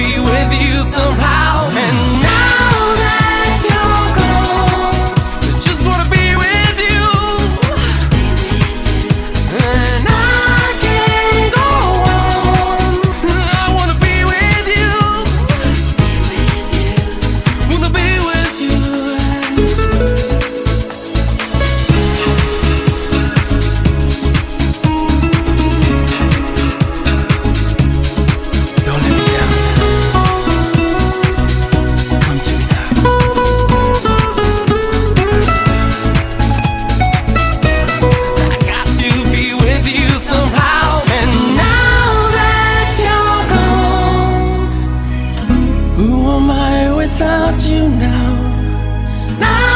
be with you somehow. Now? Now